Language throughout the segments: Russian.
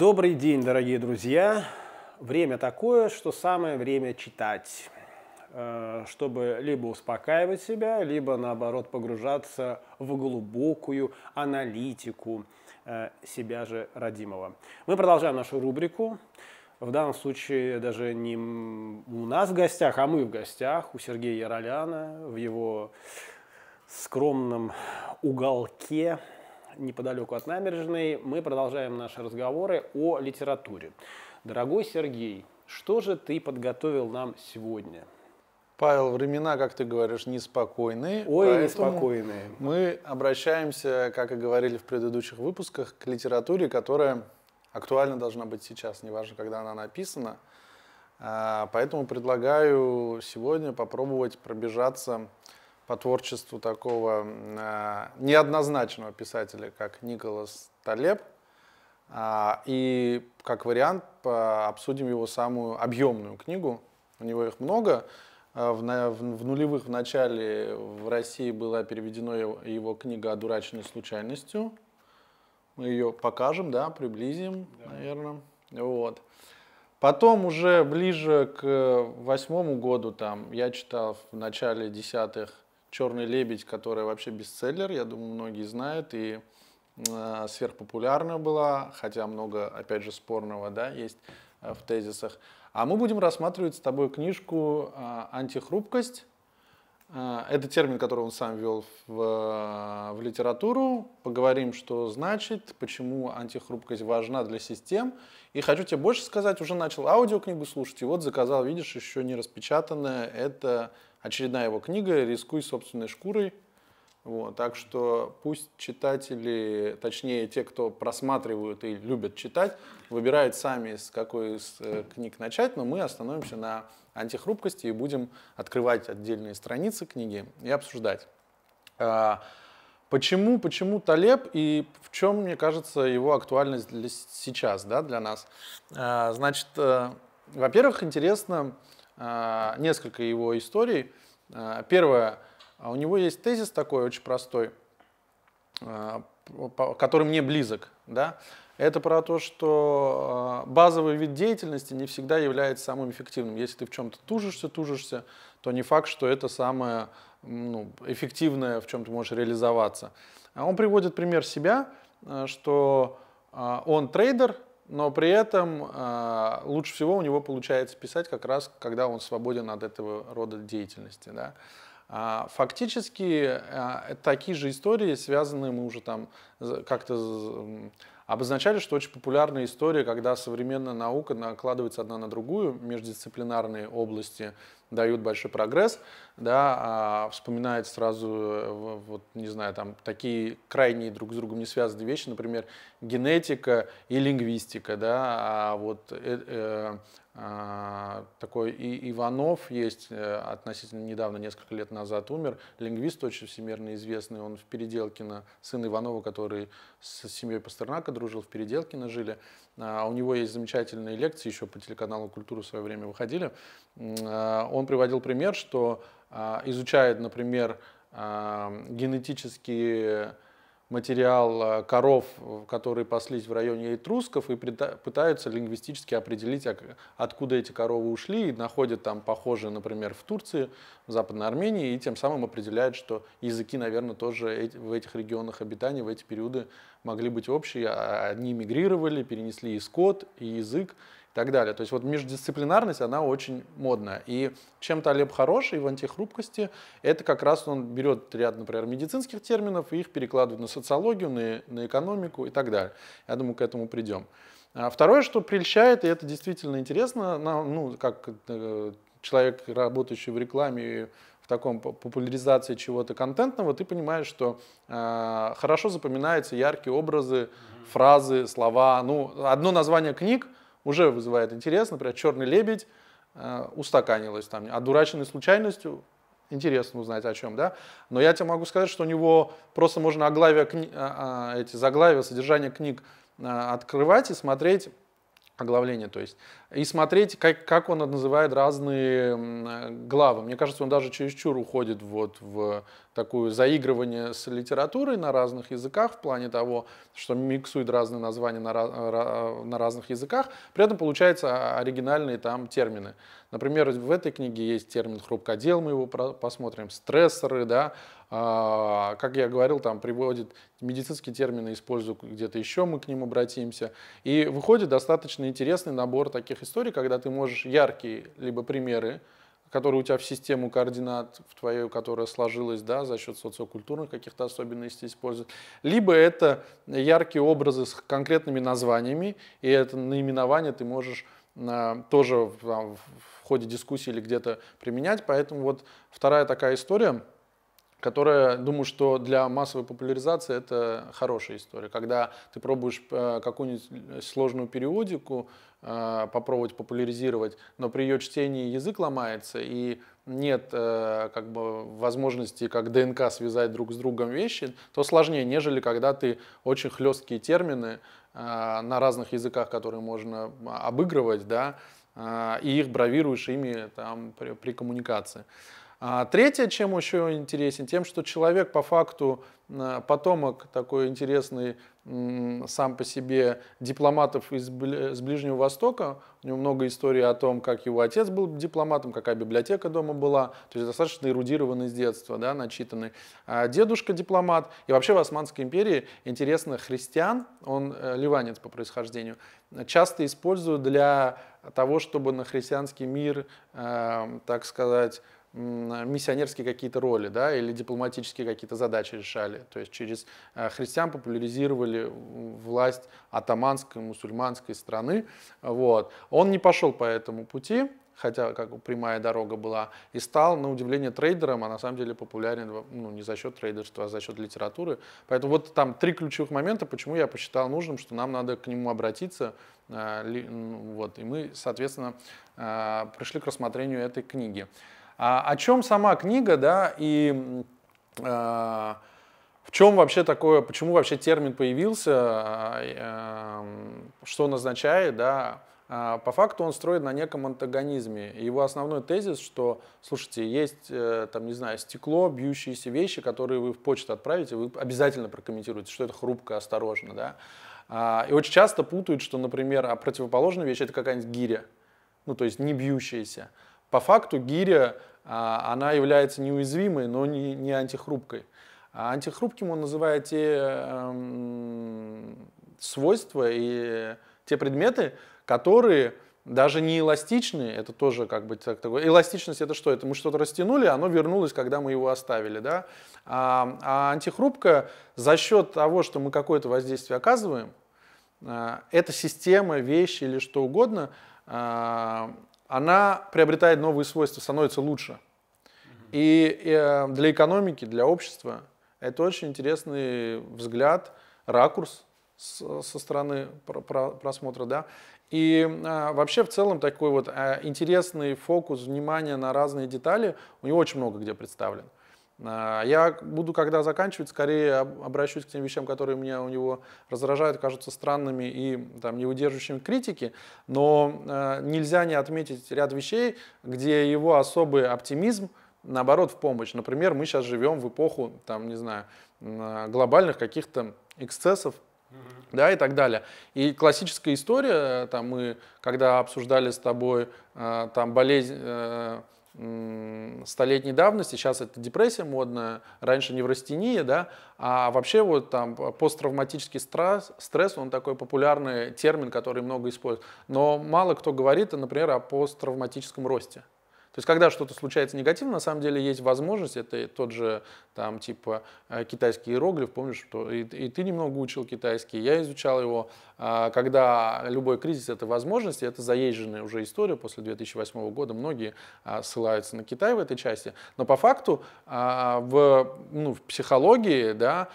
Добрый день, дорогие друзья! Время такое, что самое время читать, э, чтобы либо успокаивать себя, либо наоборот погружаться в глубокую аналитику э, себя же родимого. Мы продолжаем нашу рубрику. В данном случае даже не у нас в гостях, а мы в гостях у Сергея Яроляна в его скромном уголке неподалеку от набережной. Мы продолжаем наши разговоры о литературе. Дорогой Сергей, что же ты подготовил нам сегодня? Павел, времена, как ты говоришь, неспокойные. Ой, неспокойные. Мы обращаемся, как и говорили в предыдущих выпусках, к литературе, которая актуальна должна быть сейчас, неважно, когда она написана. А, поэтому предлагаю сегодня попробовать пробежаться по творчеству такого а, неоднозначного писателя, как Николас Талеб – а, и как вариант обсудим его самую объемную книгу. У него их много. А, в, в нулевых в начале в России была переведена его, его книга «Одураченной случайностью». Мы ее покажем, да, приблизим, да. наверное. Вот. Потом уже ближе к восьмому году там я читал в начале десятых «Черный лебедь», который вообще бестселлер, я думаю, многие знают. И Э, сверхпопулярна была, хотя много, опять же, спорного да, есть э, в тезисах. А мы будем рассматривать с тобой книжку э, «Антихрупкость». Это термин, который он сам ввел в, в литературу. Поговорим, что значит, почему антихрупкость важна для систем. И хочу тебе больше сказать, уже начал аудиокнигу слушать, и вот заказал, видишь, еще не распечатанная. Это очередная его книга «Рискуй собственной шкурой». Вот, так что пусть читатели, точнее те, кто просматривают и любят читать, выбирают сами, с какой из э, книг начать, но мы остановимся на антихрупкости и будем открывать отдельные страницы книги и обсуждать. А, почему, почему Талеб и в чем, мне кажется, его актуальность для сейчас, да, для нас? А, значит, э, во-первых, интересно несколько его историй. Первое – а у него есть тезис такой очень простой, а, который мне близок. Да? Это про то, что а, базовый вид деятельности не всегда является самым эффективным. Если ты в чем-то тужишься, тужишься, то не факт, что это самое ну, эффективное, в чем ты можешь реализоваться. Он приводит пример себя, что он трейдер, но при этом лучше всего у него получается писать как раз, когда он свободен от этого рода деятельности. Да? А, фактически а, такие же истории, связанные мы уже там как-то обозначали, что очень популярная история, когда современная наука накладывается одна на другую, междисциплинарные области дают большой прогресс, да, а вспоминает сразу, э, вот, не знаю, там такие крайние друг с другом не связанные вещи, например, генетика и лингвистика, да, а вот э, э, такой и Иванов есть, э, относительно недавно, несколько лет назад умер, лингвист очень всемирно известный, он в Переделкино, сын Иванова, который с семьей Пастернака дружил, в Переделкино жили. А, у него есть замечательные лекции, еще по телеканалу «Культура» в свое время выходили. А, он приводил пример, что изучает, например, генетические материал э, коров, которые паслись в районе Этрусков, и пытаются лингвистически определить, откуда эти коровы ушли, и находят там похожие, например, в Турции, в Западной Армении, и тем самым определяют, что языки, наверное, тоже в этих регионах обитания в эти периоды могли быть общие. А одни мигрировали, перенесли и скот, и язык, и так далее. То есть вот междисциплинарность, она очень модная. И чем Талеб хороший в антихрупкости, это как раз он берет ряд, например, медицинских терминов и их перекладывает на социологию, на, на экономику и так далее. Я думаю, к этому придем. А второе, что прельщает, и это действительно интересно, ну, как э, человек, работающий в рекламе, в таком популяризации чего-то контентного, ты понимаешь, что э, хорошо запоминаются яркие образы, mm-hmm. фразы, слова. Ну, одно название книг – уже вызывает интерес. Например, «Черный лебедь» э, устаканилась там, «Одураченный случайностью» интересно узнать о чем, да. Но я тебе могу сказать, что у него просто можно оглавия, кни... А, а, эти заглавия, содержание книг э, открывать и смотреть оглавление, то есть, и смотреть, как, как он называет разные главы. Мне кажется, он даже чересчур уходит вот в такое заигрывание с литературой на разных языках в плане того, что миксует разные названия на, на разных языках, при этом получаются оригинальные там термины. Например, в этой книге есть термин хрупкодел, мы его посмотрим, стрессоры, да, а, как я говорил, там приводит медицинские термины, используют где-то еще, мы к ним обратимся. И выходит достаточно интересный набор таких историй, когда ты можешь яркие либо примеры, которые у тебя в систему координат, в твою, которая сложилась да, за счет социокультурных каких-то особенностей использовать. Либо это яркие образы с конкретными названиями, и это наименование ты можешь а, тоже в, в ходе дискуссии или где-то применять. Поэтому вот вторая такая история, которая, думаю, что для массовой популяризации это хорошая история. Когда ты пробуешь э, какую-нибудь сложную периодику, Э, попробовать популяризировать, но при ее чтении язык ломается и нет э, как бы возможности как ДНК связать друг с другом вещи, то сложнее, нежели когда ты очень хлесткие термины э, на разных языках, которые можно обыгрывать, да, и их бравируешь ими там, при, при коммуникации. А третье, чем еще интересен, тем, что человек по факту потомок такой интересный сам по себе дипломатов из с Ближнего Востока. У него много историй о том, как его отец был дипломатом, какая библиотека дома была. То есть достаточно эрудированный с детства, да, начитанный. А дедушка дипломат. И вообще в Османской империи, интересно, христиан, он э, ливанец по происхождению, часто используют для того, чтобы на христианский мир, э, так сказать, миссионерские какие-то роли, да, или дипломатические какие-то задачи решали. То есть через э, христиан популяризировали власть атаманской, мусульманской страны. Вот. Он не пошел по этому пути, хотя как прямая дорога была, и стал, на удивление, трейдером, а на самом деле популярен ну, не за счет трейдерства, а за счет литературы. Поэтому вот там три ключевых момента, почему я посчитал нужным, что нам надо к нему обратиться. Э, вот, и мы, соответственно, э, пришли к рассмотрению этой книги. А о чем сама книга, да, и э, в чем вообще такое, почему вообще термин появился, э, что он означает, да, по факту он строит на неком антагонизме. Его основной тезис, что, слушайте, есть, э, там, не знаю, стекло, бьющиеся вещи, которые вы в почту отправите, вы обязательно прокомментируете, что это хрупко, осторожно, да. И очень часто путают, что, например, а противоположная вещь это какая-нибудь гиря, ну, то есть не бьющаяся. По факту гиря а, она является неуязвимой, но не, не антихрупкой. А антихрупким он называет те э, свойства и те предметы, которые даже не эластичные, это тоже как бы так, такое. Эластичность это что? Это мы что-то растянули, оно вернулось, когда мы его оставили, да? А, а антихрупкое за счет того, что мы какое-то воздействие оказываем, а, эта система, вещи или что угодно, а, она приобретает новые свойства, становится лучше. И, э, для экономики, для общества это очень интересный взгляд, ракурс со стороны просмотра, да. И а, вообще в целом такой вот а, интересный фокус внимания на разные детали у него очень много где представлен. А, я буду, когда заканчивать, скорее обращусь к тем вещам, которые меня у него раздражают, кажутся странными и там, не выдерживающими критики, но а, нельзя не отметить ряд вещей, где его особый оптимизм, наоборот, в помощь. Например, мы сейчас живем в эпоху, там, не знаю, глобальных каких-то эксцессов, да, и так далее. И классическая история, там мы, когда обсуждали с тобой а, там болезнь э, столетней давности, сейчас это депрессия модная, раньше неврастения, да, а вообще вот там посттравматический стресс, стресс, он такой популярный термин, который много используют. Но мало кто говорит, например, о посттравматическом росте. То есть, когда что-то случается негативно, на самом деле есть возможность, это тот же, там, типа, э, китайский иероглиф, помнишь, что и, и ты немного учил китайский, я изучал его, а, когда любой кризис – это возможность, это заезженная уже история после 2008 года, многие а, ссылаются на Китай в этой части, но по факту а, в, ну, в психологии, да,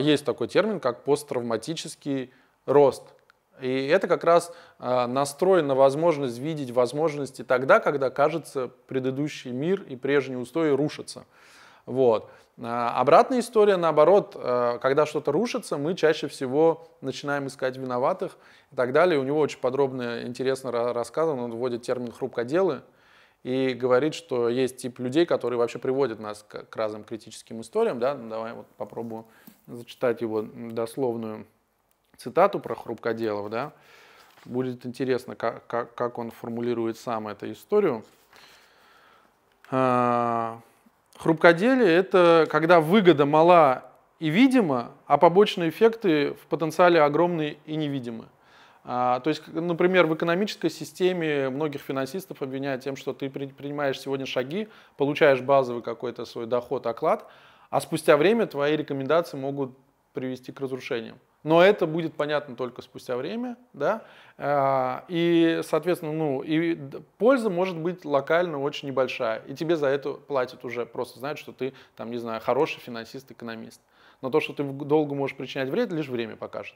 есть такой термин, как посттравматический рост – и это как раз а, настроен на возможность видеть возможности тогда, когда, кажется, предыдущий мир и прежние устои рушатся. Вот. А, обратная история, наоборот, а, когда что-то рушится, мы чаще всего начинаем искать виноватых и так далее. У него очень подробно, интересно рассказано, он вводит термин «хрупкоделы». и говорит, что есть тип людей, которые вообще приводят нас к, разным критическим историям. Да? Давай вот попробую зачитать его дословную цитату про Хрупкоделов. Да? Будет интересно, как, как, как он формулирует сам эту историю. А, Хрупкоделие – это когда выгода мала и видима, а побочные эффекты в потенциале огромные и невидимы. А, то есть, например, в экономической системе многих финансистов обвиняют тем, что ты принимаешь сегодня шаги, получаешь базовый какой-то свой доход, оклад, а спустя время твои рекомендации могут привести к разрушениям. Но это будет понятно только спустя время, да, а, и, соответственно, ну, и польза может быть локально очень небольшая, и тебе за это платят уже, просто знают, что ты, там, не знаю, хороший финансист, экономист. Но то, что ты долго можешь причинять вред, лишь время покажет.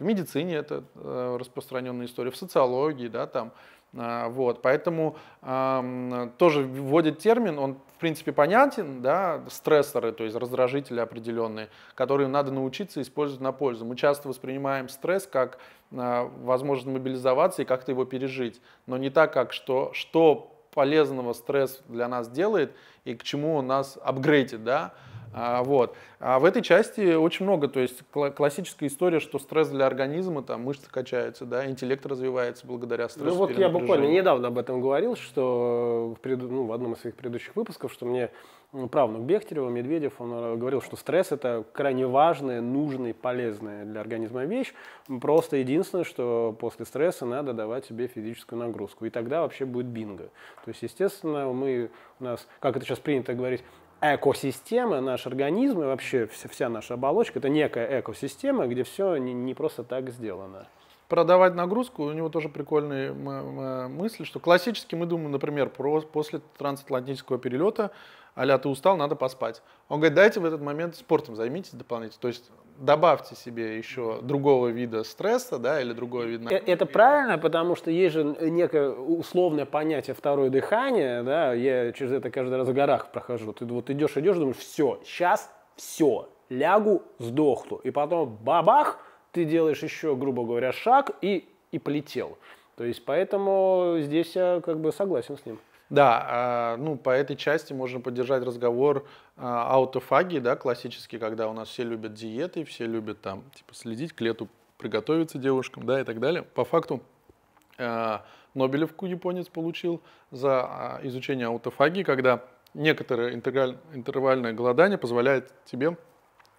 В медицине это э, распространенная история, в социологии, да, там, вот, поэтому э, тоже вводит термин, он в принципе понятен, да, стрессоры, то есть раздражители определенные, которые надо научиться использовать на пользу. Мы часто воспринимаем стресс как э, возможность мобилизоваться и как-то его пережить, но не так, как что, что полезного стресс для нас делает и к чему он нас апгрейдит, да, а, вот. А в этой части очень много, то есть классическая история, что стресс для организма, там мышцы качаются, да, интеллект развивается благодаря стрессу. Ну вот я буквально недавно об этом говорил, что в, пред, ну, в одном из своих предыдущих выпусков, что мне правнук Бехтерева, Медведев, он э, говорил, что стресс это крайне важная, нужная, полезная для организма вещь. Просто единственное, что после стресса надо давать себе физическую нагрузку. И тогда вообще будет бинго. То есть, естественно, мы у нас, как это сейчас принято говорить, экосистема, наш организм и вообще вся, наша оболочка, это некая экосистема, где все не, просто так сделано. Продавать нагрузку, у него тоже прикольные мысли, что классически мы думаем, например, про, после трансатлантического перелета а ты устал, надо поспать. Он говорит, дайте в этот момент спортом займитесь дополнительно. То есть добавьте себе еще другого вида стресса, да, или другого вида... Э, это правильно, потому что есть же некое условное понятие второе дыхание, да, я через это каждый раз в горах прохожу. Ты вот идешь, идешь, думаешь, все, сейчас все, лягу, сдохну. И потом бабах, ты делаешь еще, грубо говоря, шаг и, и полетел. То есть поэтому здесь я как бы согласен с ним. Да, а, ну по этой части можно поддержать разговор а, аутофагии, да, классический, когда у нас все любят диеты, все любят там типа следить к лету, приготовиться девушкам, да, и так далее. По факту а, Нобелевку японец получил за изучение аутофагии, когда некоторое интервальное голодание позволяет тебе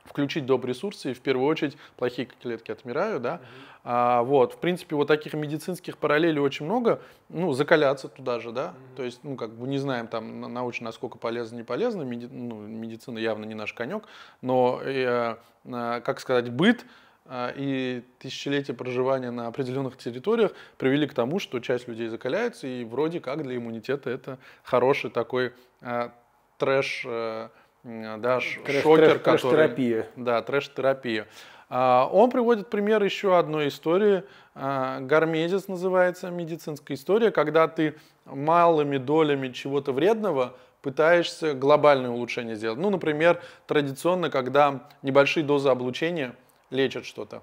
включить доп. ресурсы, и в первую очередь плохие клетки отмирают, да. Mm-hmm. А, вот, в принципе, вот таких медицинских параллелей очень много, ну, закаляться туда же, да, mm-hmm. то есть, ну, как бы не знаем там научно, насколько полезно, не полезно, меди... ну, медицина явно не наш конек, но, э, э, как сказать, быт, э, и тысячелетия проживания на определенных территориях привели к тому, что часть людей закаляется, и вроде как для иммунитета это хороший такой э, трэш, э, да, трэш, шокер, трэш, который... Трэш-терапия. Да, трэш-терапия. А, он приводит пример еще одной истории. А, Гармезис называется медицинская история, когда ты малыми долями чего-то вредного пытаешься глобальное улучшение сделать. Ну, например, традиционно, когда небольшие дозы облучения лечат что-то.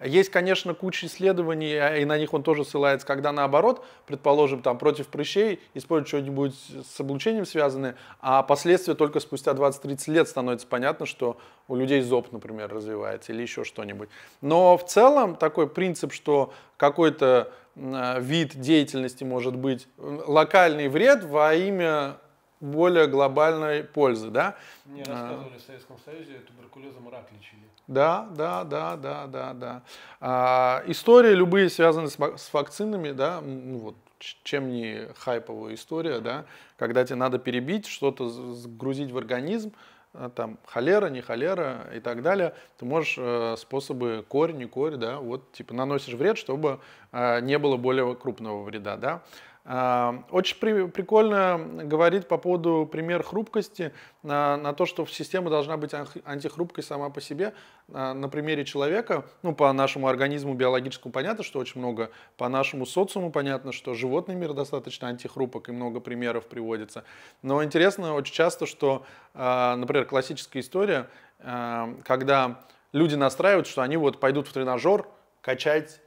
Есть, конечно, куча исследований, а, и на них он тоже ссылается, когда наоборот, предположим, там против прыщей используют что-нибудь с облучением связанное, а последствия только спустя 20-30 лет становится понятно, что у людей зоб, например, развивается или еще что-нибудь. Но в целом такой принцип, что какой-то вид деятельности может быть локальный вред во имя более глобальной пользы, да? Мне рассказывали в Советском Союзе, туберкулезом рак лечили. Да, да, да, да, да, да. А, истории любые связаны с, с вакцинами, да, ну вот, чем не хайповая история, да, когда тебе надо перебить, что-то сгрузить в организм, а, там холера, не холера и так далее, ты можешь э, способы корь, не корь, да, вот типа наносишь вред, чтобы э, не было более крупного вреда, да. А, очень при, прикольно говорит по поводу пример хрупкости на, на то, что система должна быть антихрупкой сама по себе. На, на примере человека, ну, по нашему организму биологическому понятно, что очень много, по нашему социуму понятно, что животный мир достаточно антихрупок, и много примеров приводится. Но интересно очень часто, что, а, например, классическая история, а, когда люди настраивают, что они вот пойдут в тренажер качать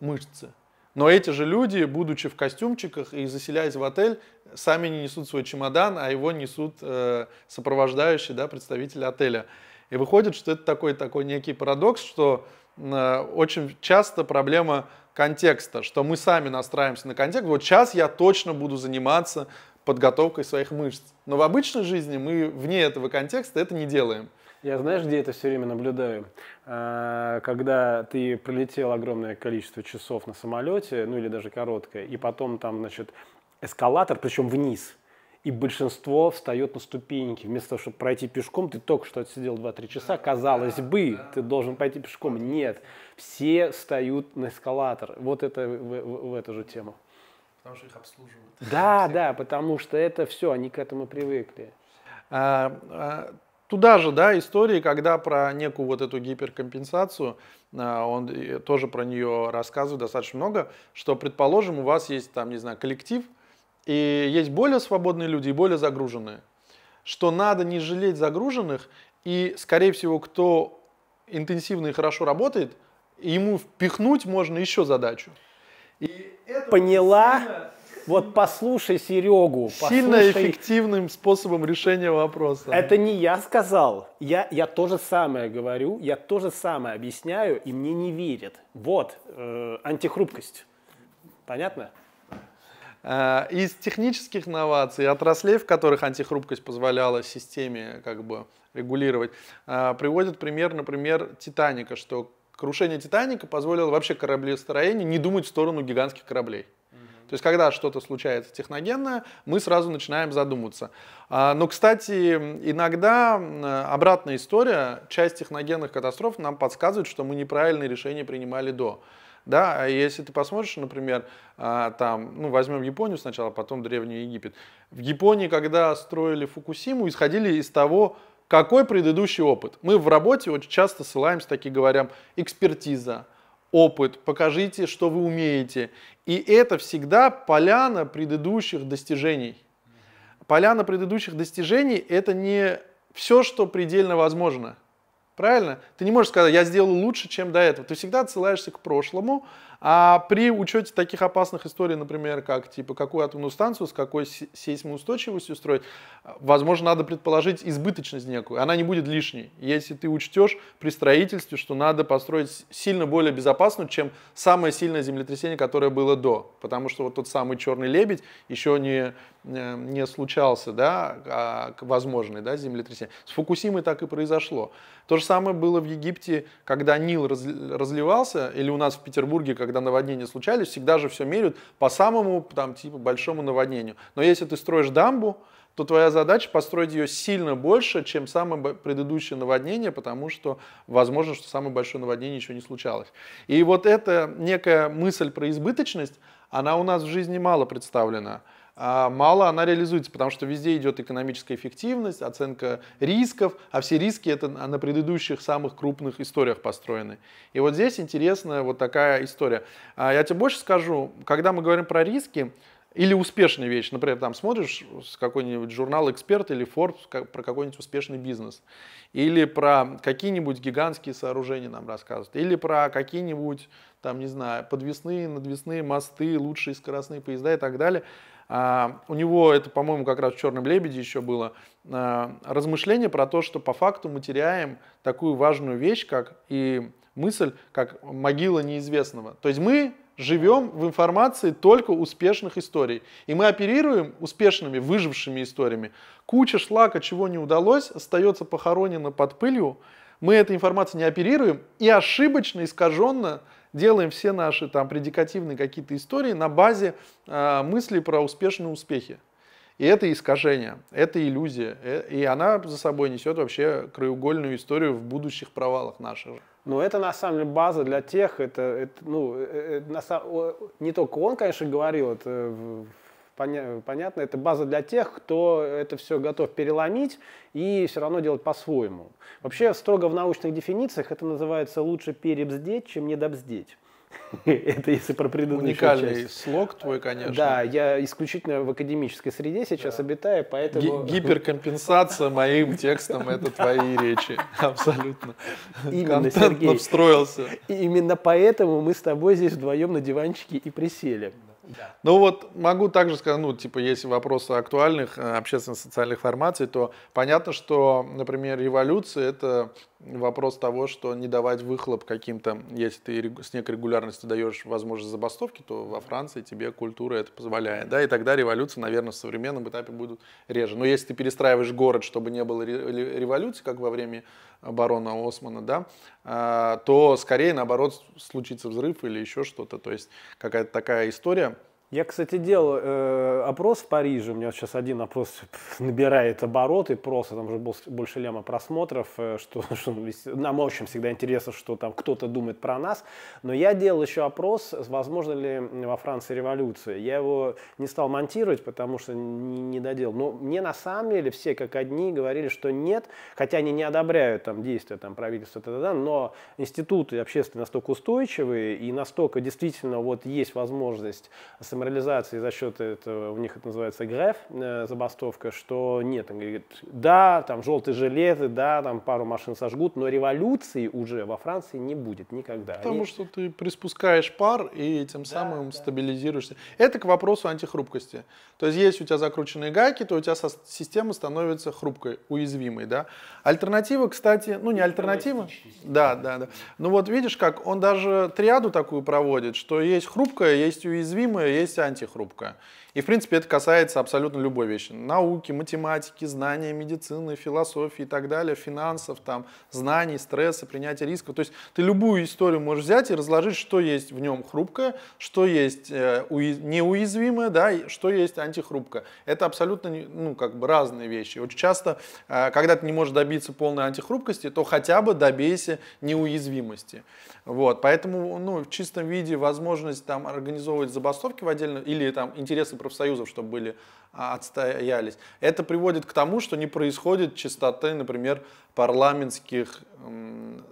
мышцы Но эти же люди, будучи в костюмчиках и заселяясь в отель, сами не несут свой чемодан, а его несут э, сопровождающие да, представители отеля. И выходит, что это такой, такой некий парадокс, что э, очень часто проблема контекста, что мы сами настраиваемся на контекст. Вот сейчас я точно буду заниматься подготовкой своих мышц. Но в обычной жизни мы вне этого контекста это не делаем. Я знаешь, где это все время наблюдаю? А, когда ты пролетел огромное количество часов на самолете, ну или даже короткое, и потом там, значит, эскалатор, причем вниз, и большинство встает на ступеньки. Вместо того, чтобы пройти пешком, ты только что отсидел 2-3 часа, казалось бы, ты должен пойти пешком. Нет, все встают на эскалатор. Вот это в, в, в эту же тему. Потому что их обслуживают. Да, да, потому что это все, они к этому привыкли. А, а, Туда же, да, истории, когда про некую вот эту гиперкомпенсацию, а, он тоже про нее рассказывает достаточно много, что, предположим, у вас есть там, не знаю, коллектив, и есть более свободные люди и более загруженные. Что надо не жалеть загруженных, и, скорее всего, кто интенсивно и хорошо работает, ему впихнуть можно еще задачу. И Поняла? Вот послушай Серегу. Сильно послушай... эффективным способом решения вопроса. Это не я сказал. Я, я то же самое говорю, я то же самое объясняю, и мне не верят. Вот, э, антихрупкость. Понятно? Э, из технических новаций, отраслей, в которых антихрупкость позволяла системе как бы регулировать, э, приводит пример, например, Титаника, что крушение Титаника позволило вообще кораблестроению не думать в сторону гигантских кораблей. То есть, когда что-то случается техногенное, мы сразу начинаем задумываться. А, но, кстати, иногда обратная история, часть техногенных катастроф нам подсказывает, что мы неправильные решения принимали до. Да, а если ты посмотришь, например, а, там, ну, возьмем Японию сначала, потом Древний Египет. В Японии, когда строили Фукусиму, исходили из того, какой предыдущий опыт. Мы в работе очень часто ссылаемся, такие говорим, экспертиза, опыт, покажите, что вы умеете. И это всегда поляна предыдущих достижений. Поляна предыдущих достижений – это не все, что предельно возможно. Правильно? Ты не можешь сказать, я сделал лучше, чем до этого. Ты всегда отсылаешься к прошлому, а при учете таких опасных историй, например, как типа какую атомную станцию с какой сейсмоустойчивостью строить, возможно, надо предположить избыточность некую. Она не будет лишней. Если ты учтешь при строительстве, что надо построить сильно более безопасную, чем самое сильное землетрясение, которое было до. Потому что вот тот самый черный лебедь еще не, не случался, да, а возможный да, землетрясение. С Фукусимой так и произошло. То же самое было в Египте, когда Нил разливался, или у нас в Петербурге, когда наводнения случались, всегда же все меряют по самому там, типа, большому наводнению. Но если ты строишь дамбу, то твоя задача построить ее сильно больше, чем самое предыдущее наводнение, потому что возможно, что самое большое наводнение еще не случалось. И вот эта некая мысль про избыточность, она у нас в жизни мало представлена. А мало она реализуется, потому что везде идет экономическая эффективность, оценка рисков, а все риски это на предыдущих самых крупных историях построены. И вот здесь интересная вот такая история. А я тебе больше скажу, когда мы говорим про риски, или успешная вещь, например, там смотришь какой-нибудь журнал «Эксперт» или Forbes про какой-нибудь успешный бизнес, или про какие-нибудь гигантские сооружения нам рассказывают, или про какие-нибудь, там, не знаю, подвесные, надвесные мосты, лучшие скоростные поезда и так далее – а, у него это, по-моему, как раз в «Черном лебеде» еще было а, размышление про то, что по факту мы теряем такую важную вещь, как и мысль, как могила неизвестного. То есть мы живем в информации только успешных историй. И мы оперируем успешными, выжившими историями. Куча шлака, чего не удалось, остается похоронена под пылью. Мы этой информацией не оперируем и ошибочно, искаженно делаем все наши там предикативные какие-то истории на базе э, мыслей про успешные успехи. И это искажение, это иллюзия. Э, и она за собой несет вообще краеугольную историю в будущих провалах наших. Ну, это на самом деле база для тех, это, это ну, это, на, не только он, конечно, говорил, это понятно, это база для тех, кто это все готов переломить и все равно делать по-своему. Вообще, строго в научных дефинициях это называется лучше перебздеть, чем недобздеть. Это если про предыдущую Уникальный часть. слог твой, конечно. Да, я исключительно в академической среде сейчас обитаю, поэтому... Ги- Гиперкомпенсация моим текстом это твои речи. Абсолютно. Именно, Контентно Сергей. встроился. И именно поэтому мы с тобой здесь вдвоем на диванчике и присели. Ну вот могу также сказать, ну типа если вопросы актуальных э, общественно-социальных формаций, то понятно, что, например, революция это вопрос того, что не давать выхлоп каким-то, если ты с некой регулярностью даешь возможность забастовки, то во Франции тебе культура это позволяет, да, и тогда революции, наверное, в современном этапе будут реже. Но если ты перестраиваешь город, чтобы не было ре- ре- революции, как во время барона Османа, да, а, то скорее наоборот случится взрыв или еще что-то, то есть какая-то такая история. Я, кстати, делал э, опрос в Париже. У меня сейчас один опрос набирает обороты просто, там уже бос- больше ляма просмотров, э, что, что весь- нам очень всегда интересно, что там кто-то думает про нас. Но я делал еще опрос, возможно ли во Франции революция. Я его не стал монтировать, потому что не, не доделал. Но мне на самом деле все как одни говорили, что нет, хотя они не одобряют там действия там, правительства, т.д., но институты общественные настолько устойчивые и настолько действительно вот есть возможность самореализации за счет этого, у них это называется ГРЭФ, э, забастовка, что нет, он говорит, да, там желтые жилеты, да, там пару машин сожгут, но революции уже во Франции не будет никогда. Потому Они- что ты приспускаешь пар и тем самым стабилизируешься. Это к вопросу антихрупкости. То есть, если у тебя закрученные гайки, то у тебя система становится хрупкой, уязвимой. Да? Альтернатива, кстати, ну не альтернатива. Да, да, да. Ну вот видишь, как он даже триаду такую проводит, что есть хрупкое, есть уязвимое, есть антихрупкое. И, в принципе, это касается абсолютно любой вещи. Науки, математики, знания, медицины, философии и так далее, финансов, там, знаний, стресса, принятия рисков. То есть ты любую историю можешь взять и разложить, что есть в нем хрупкое, что есть э, уи- неуязвимое, да, и что есть антихрупкое. Это абсолютно ну, как бы разные вещи. Очень часто, э, когда ты не можешь добиться полной антихрупкости, то хотя бы добейся неуязвимости. Вот, поэтому ну, в чистом виде возможность там, организовывать забастовки в отдельно или там, интересы профсоюзов, чтобы были а, отстоялись, это приводит к тому, что не происходит чистоты, например, парламентских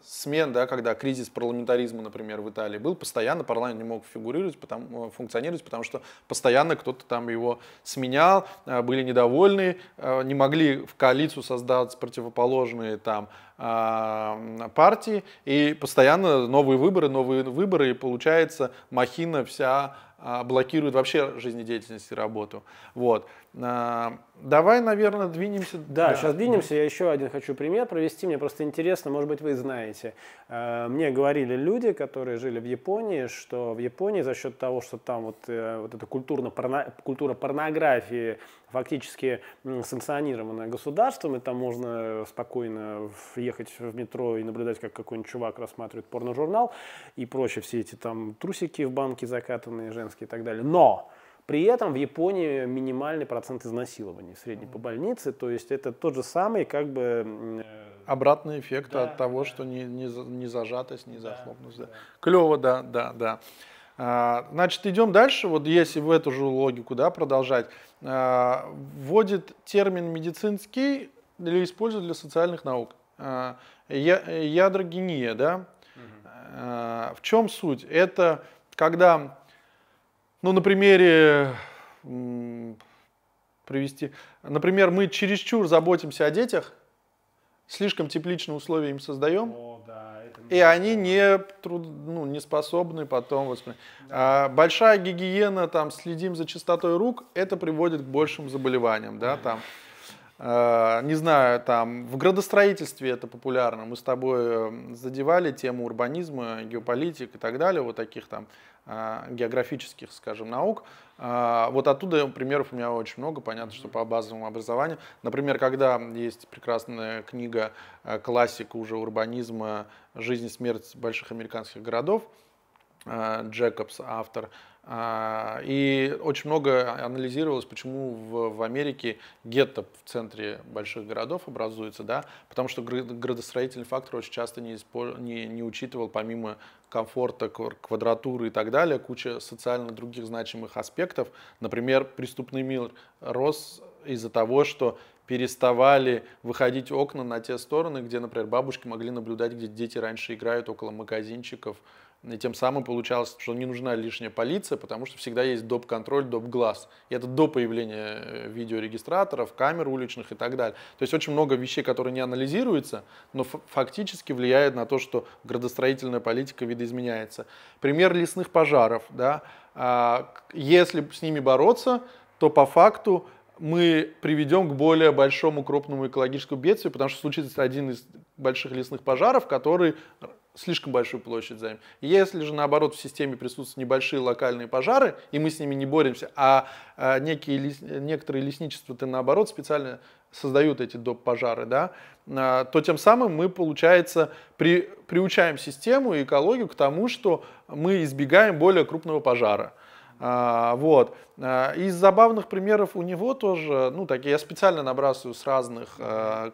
смен, да, когда кризис парламентаризма, например, в Италии был, постоянно парламент не мог фигурировать, потому, функционировать, потому что постоянно кто-то там его сменял, а, были недовольны, а, не могли в коалицию создать противоположные там а, партии, и постоянно новые выборы, новые выборы, и получается махина вся блокирует вообще жизнедеятельность и работу. Вот. А, Давай, наверное, двинемся. Да, сейчас двинемся. Я еще один хочу пример провести. Мне просто интересно, может быть, вы знаете. Э, Мне говорили люди, которые жили в Японии, что в Японии за счет того, что там вот, э, вот эта культурно порно- культура порнографии фактически санкционирована государством, и там можно спокойно ехать в метро и наблюдать, как какой-нибудь чувак рассматривает порножурнал и прочее, все эти там трусики в банке закатанные, женские и так далее. Но при этом в Японии минимальный процент изнасилований в среднем по больнице, то есть это тот же самый как бы... э, Обратный эффект Да, от того, да. что не, не, не зажатость, не захлопнутость. Да. Клево, да, да, да. А, Значит, идем дальше. Вот если в эту же логику да, продолжать, а, вводит термин медицинский или использует для социальных наук. А, Ядрогения, да? А, В чем суть? Это когда, ну, на примере привести, например, мы чересчур заботимся о детях, слишком тепличные условия им создаем, и они не, труд, ну, не способны потом воспринять. А, большая гигиена, там, следим за чистотой рук, это приводит к большим заболеваниям, да, там. А, не знаю, там, в градостроительстве это популярно. Мы с тобой э, задевали тему урбанизма, геополитик и так далее, вот таких там а, географических, скажем, наук. А, Вот оттуда примеров у меня очень много, понятно, что по базовому образованию. Например, когда есть прекрасная книга, э, классика уже урбанизма «Жизнь и смерть больших американских городов», э, Джекобс, автор. А, И очень много анализировалось, почему в, в Америке гетто в центре больших городов образуется, да, потому что гра- градостроительный фактор очень часто не, испо- не, не учитывал, помимо комфорта, квадратуры и так далее, куча социально других значимых аспектов. Например, преступный мир рос из-за того, что переставали выходить окна на те стороны, где, например, бабушки могли наблюдать, где дети раньше играют около магазинчиков, и тем самым получалось, что не нужна лишняя полиция, потому что всегда есть доп-контроль, доп-глаз. И это до появления э, видеорегистраторов, камер уличных и так далее. То есть очень много вещей, которые не анализируются, но фактически влияют на то, что градостроительная политика видоизменяется. Пример лесных пожаров. Да? А, если с ними бороться, то по факту мы приведем к более большому крупному экологическому бедствию, потому что случится один из больших лесных пожаров, который слишком большую площадь займет. Если же, наоборот, в системе присутствуют небольшие локальные пожары, и мы с ними не боремся, а, а некие, некоторые лесничества-то, наоборот, специально создают эти доп. пожары, да, а, то тем самым мы, получается, при, приучаем систему и экологию к тому, что мы избегаем более крупного пожара. А, вот. Из забавных примеров у него тоже, ну, такие я специально набрасываю с разных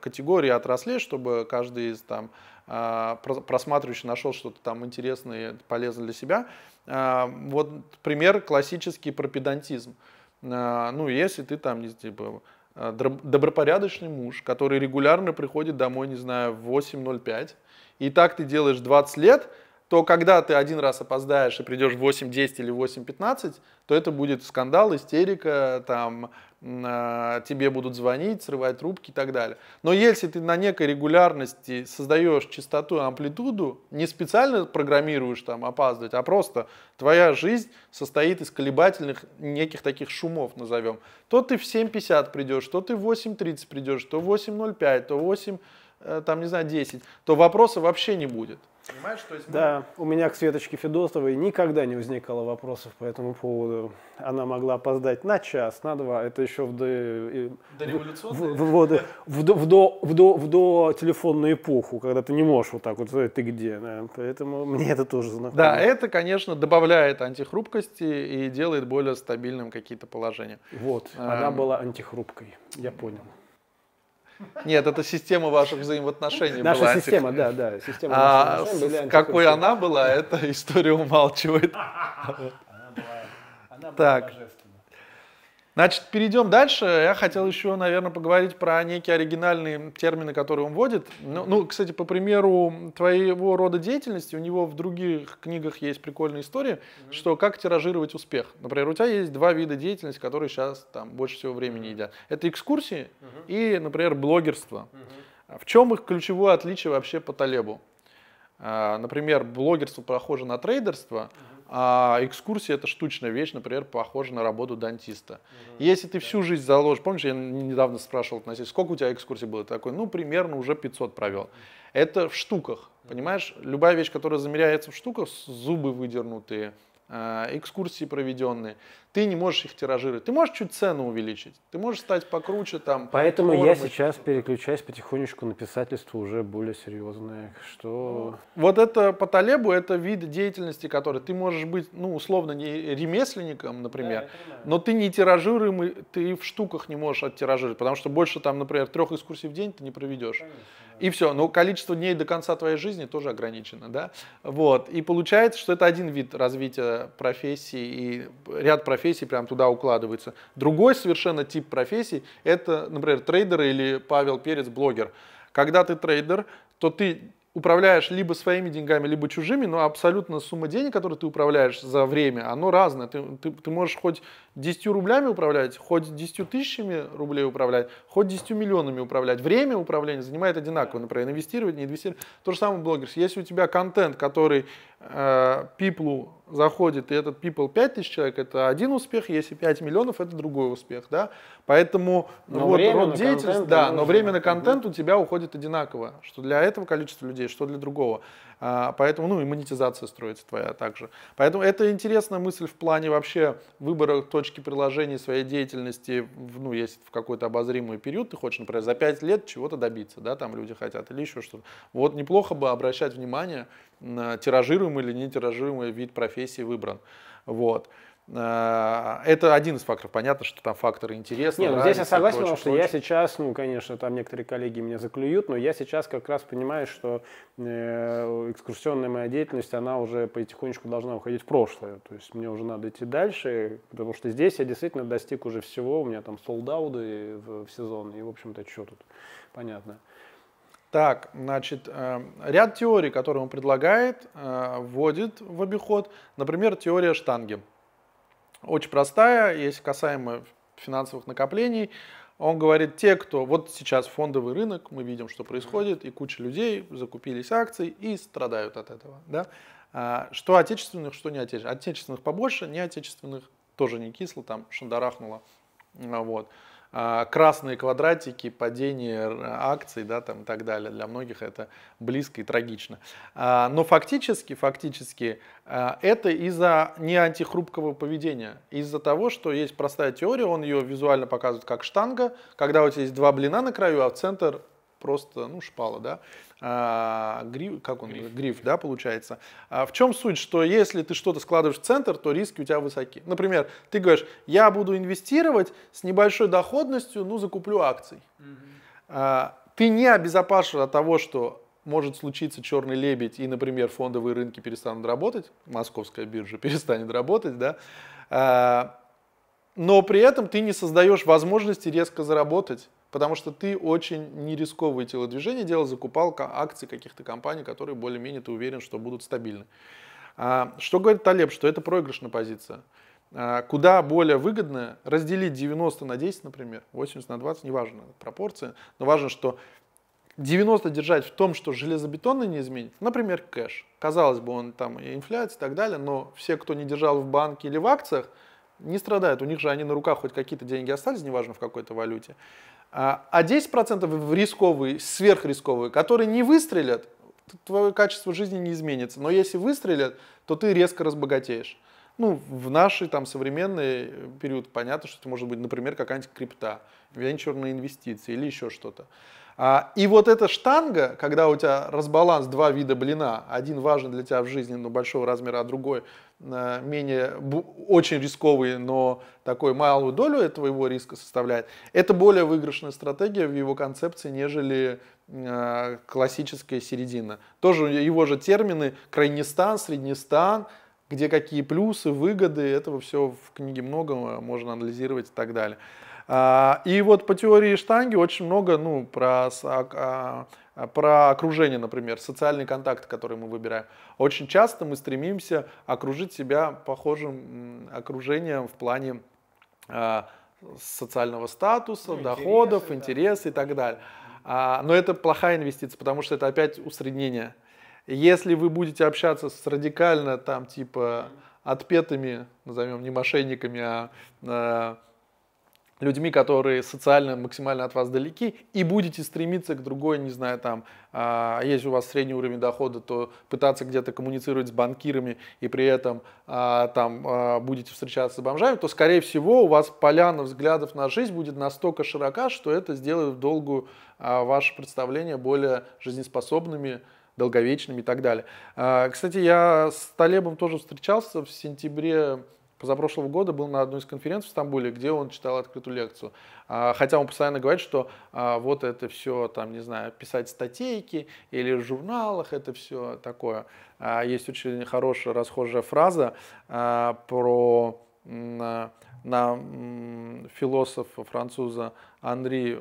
категорий отраслей, чтобы каждый из там а, просматривающий нашел что-то там интересное, полезное для себя. А, вот пример классический про педантизм. А, ну, если ты там, не типа, добропорядочный муж, который регулярно приходит домой, не знаю, в 8.05, и так ты делаешь 20 лет, то когда ты один раз опоздаешь и придешь в 8.10 или 8.15, то это будет скандал, истерика, там, а, тебе будут звонить, срывать трубки и так далее. Но если ты на некой регулярности создаешь частоту и амплитуду, не специально программируешь там опаздывать, а просто твоя жизнь состоит из колебательных неких таких шумов, назовем, то ты в 7.50 придешь, то ты в 8.30 придешь, то в 8.05, то в 8, э, там, не знаю, 10, то вопроса вообще не будет. Понимаешь, то есть мы... Да, у меня к Светочке Федосовой никогда не возникало вопросов по этому поводу. Она могла опоздать на час, на два. Это еще в, до, в, в, в, в, до, в, до, в, до, в до телефонную эпоху, когда ты не можешь вот так вот сказать, ты где. Да? Поэтому мне это тоже знакомо. Да, это, конечно, добавляет антихрупкости и делает более стабильным какие-то положения. Вот, она была антихрупкой, я понял. Нет, это система ваших взаимоотношений Наша была. система, да, да. Система а какой она была, эта история умалчивает. так. Значит, перейдем дальше. Я хотел еще, наверное, поговорить про некие оригинальные термины, которые он вводит. Ну, ну, кстати, по примеру твоего рода деятельности, у него в других книгах есть прикольная история, mm-hmm. что как тиражировать успех. Например, у тебя есть два вида деятельности, которые сейчас там больше всего времени едят. Это экскурсии mm-hmm. и, например, блогерство. Mm-hmm. В чем их ключевое отличие вообще по Талебу? А, например, блогерство похоже на трейдерство, mm-hmm а экскурсия это штучная вещь, например, похожа на работу дантиста. Угу. Если ты всю жизнь заложишь, помнишь, я недавно спрашивал относительно, сколько у тебя экскурсий было? Такой, ну, примерно уже 500 провел. Это в штуках, понимаешь? Любая вещь, которая замеряется в штуках, зубы выдернутые, а, экскурсии проведенные, ты не можешь их тиражировать. Ты можешь чуть цену увеличить, ты можешь стать покруче там. Поэтому я сейчас переключаюсь потихонечку на писательство уже более серьезное, что... Вот это по Талебу, это вид деятельности, который ты можешь быть, ну, условно, не ремесленником, например, да, но ты не тиражируемый, ты в штуках не можешь оттиражировать, потому что больше там, например, трех экскурсий в день ты не проведешь. Конечно. И все. Но количество дней до конца твоей жизни тоже ограничено. Да? Вот. И получается, что это один вид развития профессии, и ряд профессий прям туда укладывается. Другой совершенно тип профессий – это, например, трейдер или Павел Перец, блогер. Когда ты трейдер, то ты управляешь либо своими деньгами, либо чужими, но абсолютно сумма денег, которую ты управляешь за время, оно разное. Ты, ты, ты можешь хоть 10 рублями управлять, хоть 10 тысячами рублей управлять, хоть 10 миллионами управлять. Время управления занимает одинаково, например, инвестировать, не инвестировать. То же самое блогерство. Если у тебя контент, который э, people заходит, и этот people 5 тысяч человек, это один успех, если 5 миллионов, это другой успех. Да? Поэтому но вот, род деятельности, да, но время на контент у тебя уходит одинаково, что для этого количества людей, что для другого. А, поэтому, ну и монетизация строится твоя также. Поэтому это интересная мысль в плане вообще выбора точки приложения своей деятельности, ну, если в какой-то обозримый период ты хочешь, например, за 5 лет чего-то добиться, да, там люди хотят, или еще что-то. Вот неплохо бы обращать внимание на тиражируемый или не тиражируемый вид профессии выбран. Вот. Э, это один из факторов. Понятно, что там факторы интересны. Нет, ну здесь я согласен, потому что я сейчас, ну, конечно, там некоторые коллеги меня заклюют, но я сейчас как раз понимаю, что э, экскурсионная моя деятельность, она уже потихонечку должна уходить в прошлое. То есть мне уже надо идти дальше, потому что здесь я действительно достиг уже всего. У меня там солдауды в, в сезон, и, в общем-то, что тут, понятно. Так, значит, э, ряд теорий, которые он предлагает, э, вводит в обиход. Например, теория штанги. Очень простая, если касаемо финансовых накоплений. Он говорит, те, кто... Вот сейчас фондовый рынок, мы видим, что происходит, и куча людей закупились акций и страдают от этого. Да? А, что отечественных, что не отечественных. Отечественных побольше, не отечественных тоже не кисло, там шандарахнуло. Вот. А, красные квадратики, падение акций да, там, и так далее. Для многих это близко и трагично. А, но фактически, фактически а, это из-за не антихрупкого поведения, из-за того, что есть простая теория, он ее визуально показывает как штанга, когда у тебя есть два блина на краю, а в центр просто ну, шпала. Да? А, гриф, как он, гриф. гриф, да, получается. А в чем суть, что если ты что-то складываешь в центр, то риски у тебя высоки. Например, ты говоришь, я буду инвестировать с небольшой доходностью, ну, закуплю акций. Угу. А, ты не обезопасен от того, что может случиться черный лебедь, и, например, фондовые рынки перестанут работать, московская биржа перестанет работать, да, а, но при этом ты не создаешь возможности резко заработать Потому что ты очень нерисковые телодвижения делал, закупал акции каких-то компаний, которые более-менее ты уверен, что будут стабильны. А, что говорит Талеб, что это проигрышная позиция. А, куда более выгодно разделить 90 на 10, например, 80 на 20, неважно пропорция, но важно, что 90 держать в том, что железобетонный не изменит, например, кэш. Казалось бы, он там и инфляция и так далее, но все, кто не держал в банке или в акциях, не страдают. У них же они на руках хоть какие-то деньги остались, неважно в какой-то валюте. А 10% рисковые, сверхрисковые, которые не выстрелят, твое качество жизни не изменится. Но если выстрелят, то ты резко разбогатеешь. Ну, в нашей там современный период понятно, что это может быть, например, какая-нибудь крипта, венчурные инвестиции или еще что-то. А, и вот эта штанга, когда у тебя разбаланс два вида блина, один важен для тебя в жизни, но большого размера, а другой э, менее, очень рисковый, но такой малую долю этого его риска составляет, это более выигрышная стратегия в его концепции, нежели э, классическая середина. Тоже его же термины крайнестан, среднестан, где какие плюсы, выгоды, этого все в книге много, можно анализировать и так далее. А, и вот по теории штанги очень много ну, про, а, а, про окружение, например, социальные контакты, которые мы выбираем. Очень часто мы стремимся окружить себя похожим окружением в плане социального статуса, ну, доходов, интересы, да. и так далее. Но это плохая инвестиция, потому что это опять усреднение. Если вы будете общаться с радикально там типа отпетыми, назовем не мошенниками, а людьми, которые социально максимально от вас далеки, и будете стремиться к другой, не знаю, там, а, если у вас средний уровень дохода, то пытаться где-то коммуницировать с банкирами и при этом а, там а, будете встречаться с бомжами, то, скорее всего, у вас поляна взглядов на жизнь будет настолько широка, что это сделает в долгую а, ваше представление более жизнеспособными, долговечными и так далее. А, кстати, я с Талебом тоже встречался в сентябре позапрошлого года был на одной из конференций в Стамбуле, где он читал открытую лекцию. А, хотя он постоянно говорит, что а, вот это все, там, не знаю, писать статейки или в журналах, это все такое. А, есть очень хорошая расхожая фраза про на, философа француза Анри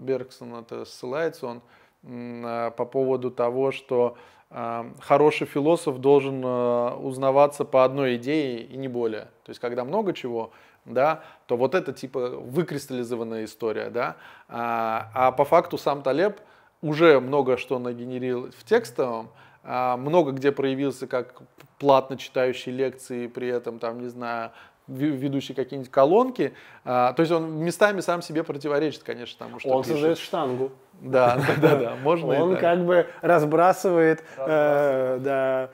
Бергсон, это ссылается он, по поводу того, что хороший философ должен э, узнаваться по одной идее и не более. То есть, когда много чего, да, то вот это типа выкристаллизованная история, да. А, а по факту сам Талеб уже много что нагенерил в текстовом, а, много где проявился как платно читающий лекции, при этом там, не знаю, ведущий какие-нибудь колонки. А, то есть он местами сам себе противоречит, конечно, тому, что Он пишет. создает штангу. Да, да, да, можно. Он как бы разбрасывает э, да,